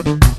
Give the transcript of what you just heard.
Thank